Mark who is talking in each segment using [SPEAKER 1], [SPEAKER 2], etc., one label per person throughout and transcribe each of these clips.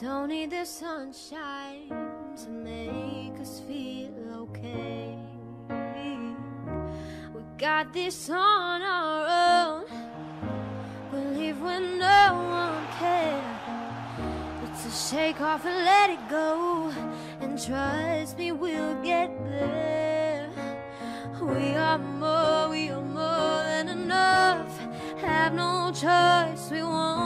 [SPEAKER 1] Don't need the sunshine to make us feel okay. We got this on our own. We'll live when no one cares. It's a shake off and let it go. And trust me, we'll get there. We are more, we are more. Have no choice, we won't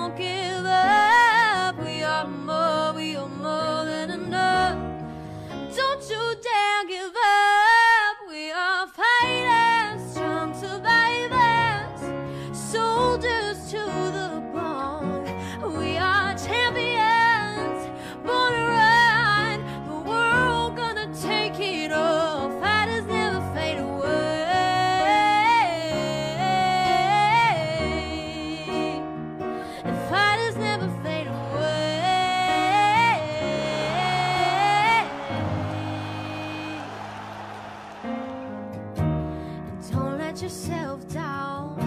[SPEAKER 1] yourself down,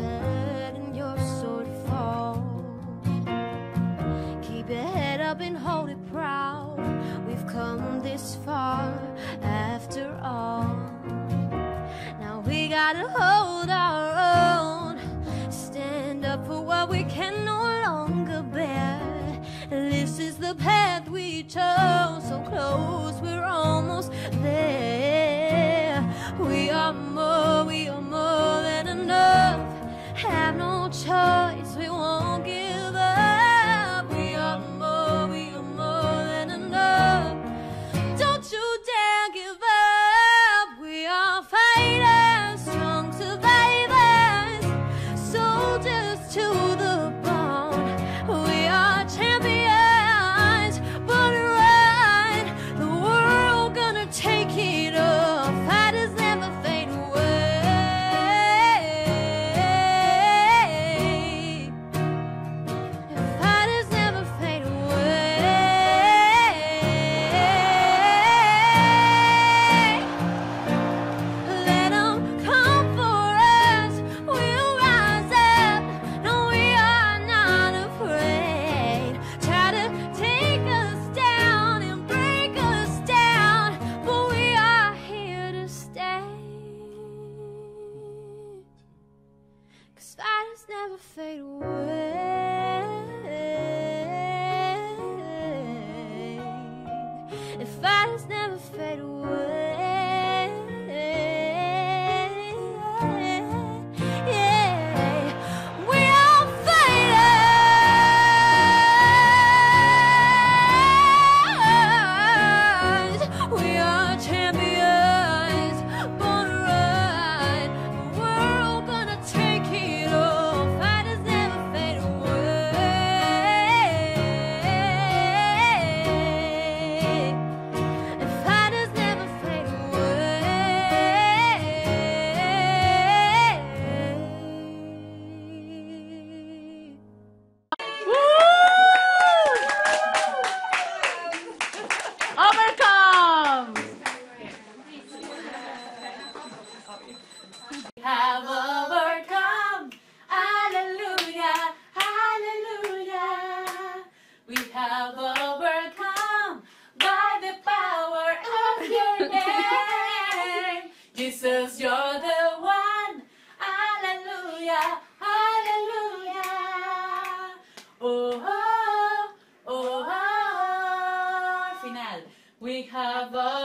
[SPEAKER 1] letting your sword fall. Keep your head up and hold it proud. We've come this far after all. Now we gotta hold our own. Stand up for what we can no longer bear. This is the path we chose. So close, we're almost there. We Cause fighters never fade away. And fighters never fade away. Overcome! We Have overcome. Hallelujah. Hallelujah. We have overcome by the power of your name. Jesus, your We have a